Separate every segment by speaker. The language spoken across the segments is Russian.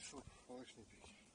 Speaker 1: пришел молочный пить.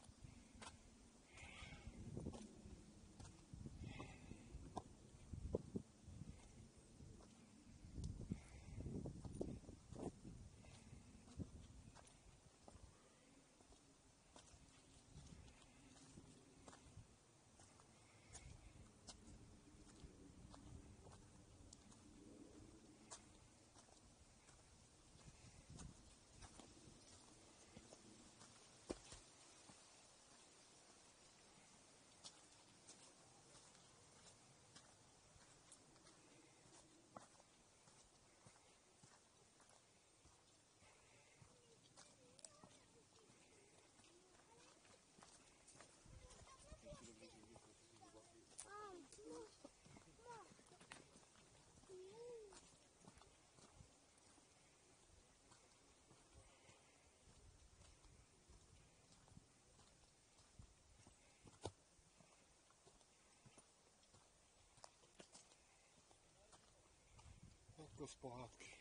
Speaker 1: gospodarki.